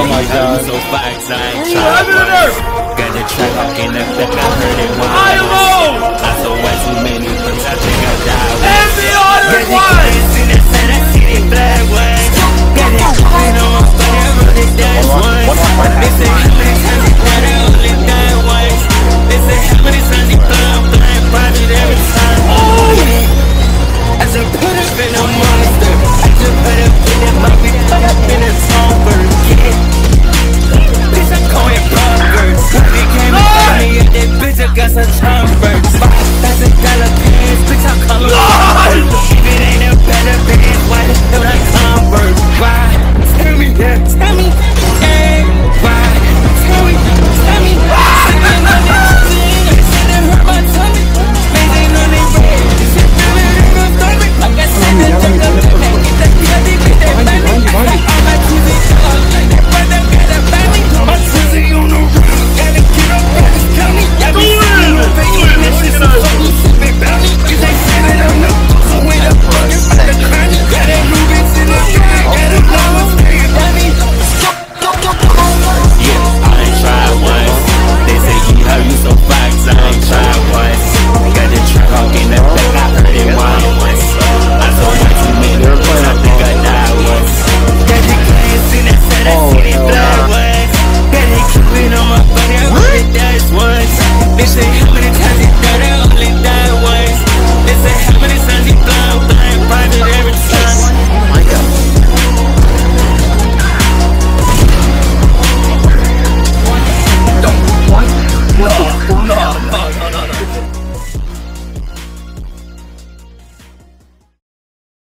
Oh my god. So fine. I tried. Gotta try, I can't let I'm it. Why?